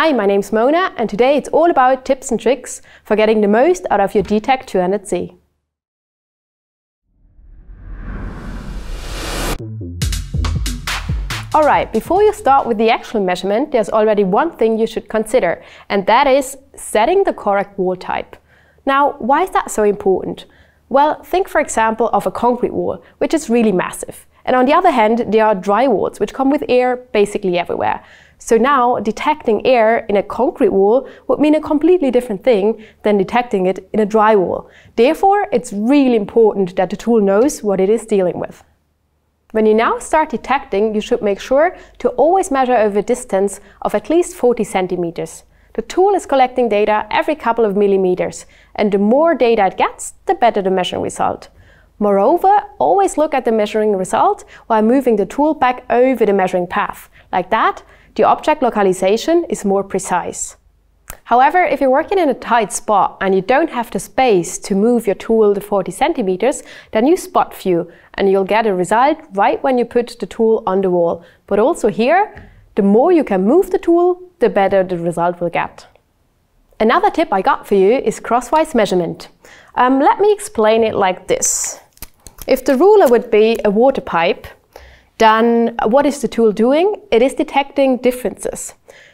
Hi, my name's Mona and today it's all about tips and tricks for getting the most out of your D-tect 200 C. Alright, before you start with the actual measurement, there's already one thing you should consider, and that is setting the correct wall type. Now, why is that so important? Well, think for example of a concrete wall, which is really massive. And on the other hand, there are dry walls, which come with air basically everywhere. So now detecting air in a concrete wall would mean a completely different thing than detecting it in a dry wall. Therefore, it's really important that the tool knows what it is dealing with. When you now start detecting, you should make sure to always measure over a distance of at least 40 centimeters. The tool is collecting data every couple of millimeters, and the more data it gets, the better the measuring result. Moreover, always look at the measuring result while moving the tool back over the measuring path. Like that, the object localization is more precise. However, if you're working in a tight spot and you don't have the space to move your tool to 40 centimeters, then use spot view and you'll get a result right when you put the tool on the wall. But also here, the more you can move the tool, the better the result will get. Another tip I got for you is crosswise measurement. Um, let me explain it like this. If the ruler would be a water pipe, then what is the tool doing? It is detecting differences.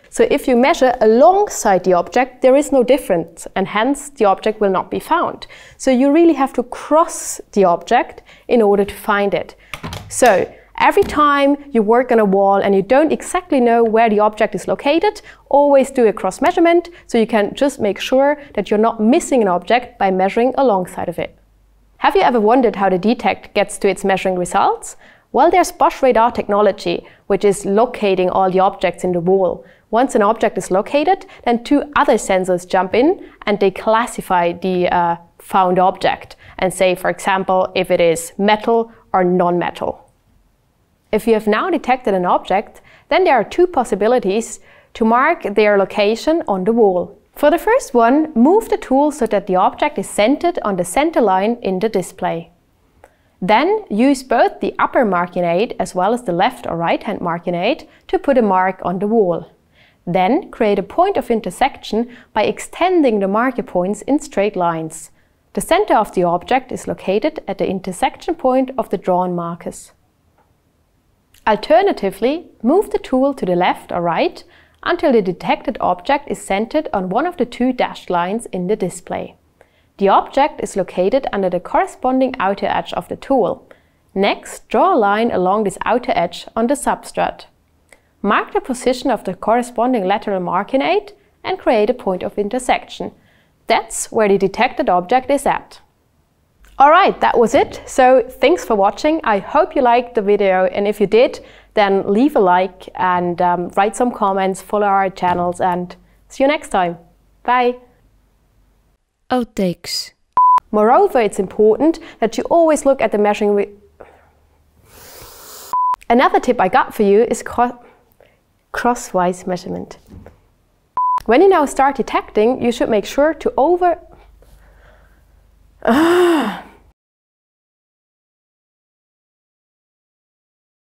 So if you measure alongside the object, there is no difference and hence the object will not be found. So you really have to cross the object in order to find it. So every time you work on a wall and you don't exactly know where the object is located, always do a cross measurement so you can just make sure that you're not missing an object by measuring alongside of it. Have you ever wondered how the D-tect gets to its measuring results? Well, there's Bosch radar technology, which is locating all the objects in the wall. Once an object is located, then two other sensors jump in and they classify the uh, found object and say, for example, if it is metal or non-metal. If you have now detected an object, then there are two possibilities to mark their location on the wall. For the first one, move the tool so that the object is centered on the center line in the display. Then use both the upper marking aid as well as the left or right hand marking aid to put a mark on the wall. Then create a point of intersection by extending the marker points in straight lines. The center of the object is located at the intersection point of the drawn markers. Alternatively, move the tool to the left or right until the detected object is centered on one of the two dashed lines in the display. The object is located under the corresponding outer edge of the tool. Next, draw a line along this outer edge on the substrate. Mark the position of the corresponding lateral marking aid and create a point of intersection. That's where the detected object is at. Alright, that was it. So thanks for watching. I hope you liked the video and if you did, then leave a like and um, write some comments, follow our channels and see you next time. Bye! Outtakes. Moreover, it's important that you always look at the measuring... Another tip I got for you is cro crosswise measurement. When you now start detecting, you should make sure to over...